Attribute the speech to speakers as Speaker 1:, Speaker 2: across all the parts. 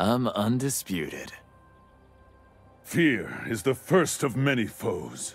Speaker 1: I'm undisputed.
Speaker 2: Fear is the first of many foes.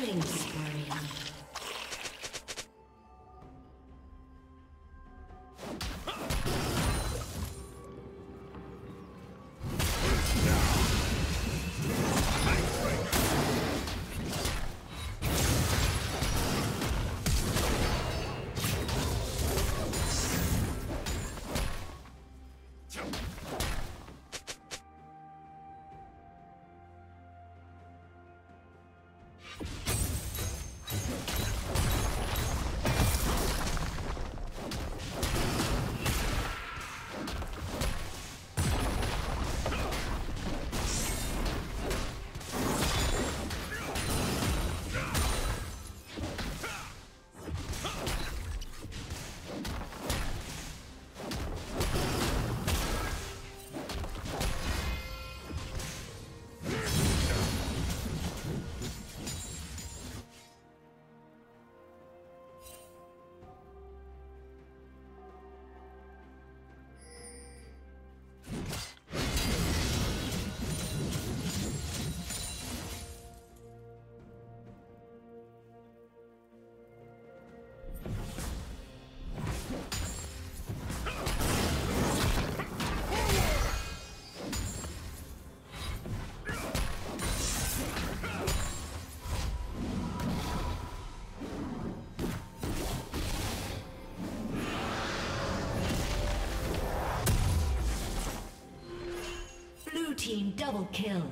Speaker 3: Killing team double kill.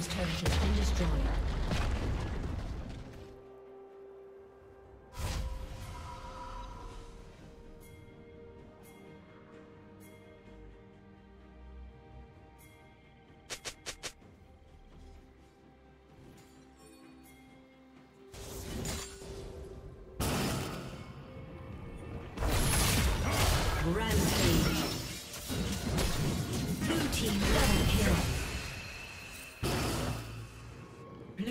Speaker 3: Team's turret has been destroyed. Rampage.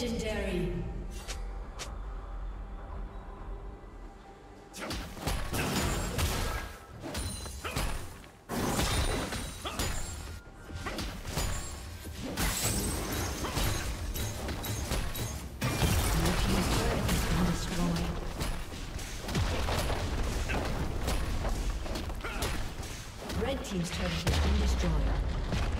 Speaker 3: Legendary. Team's turret has been destroyed.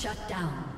Speaker 3: Shut down.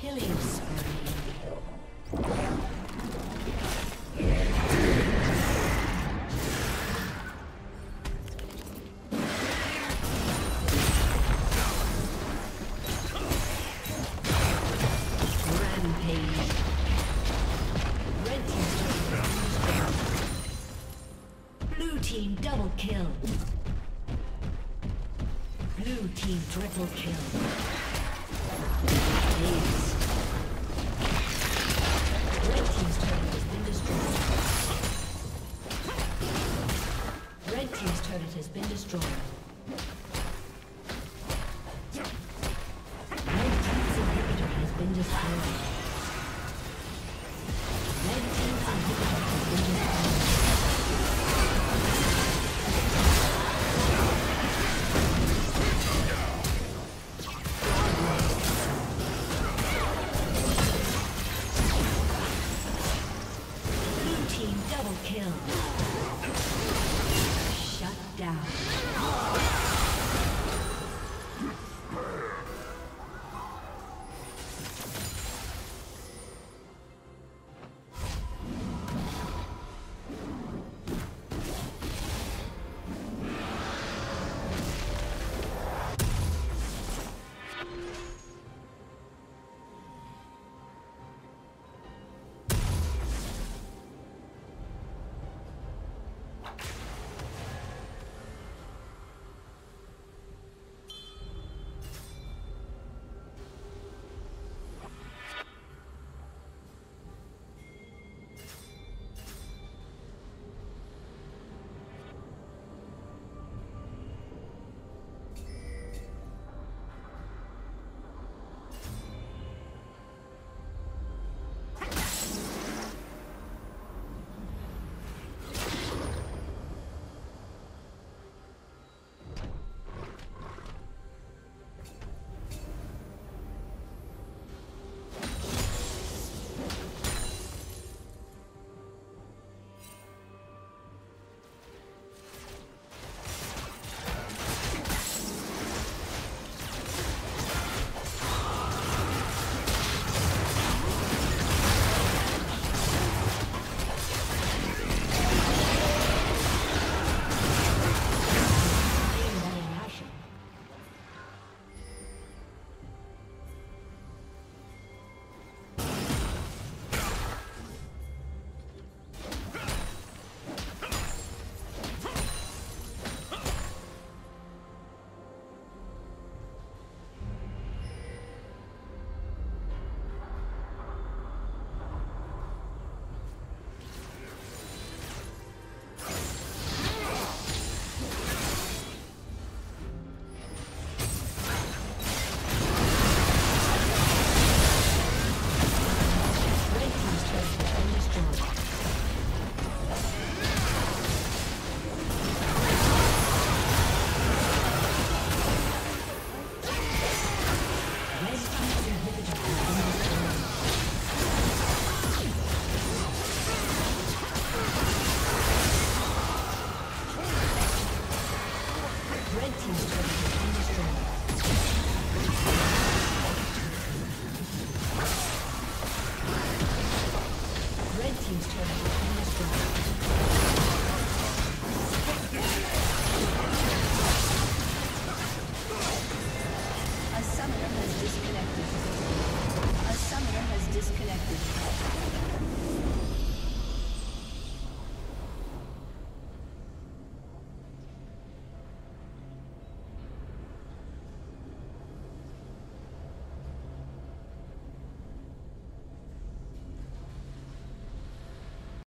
Speaker 3: Killing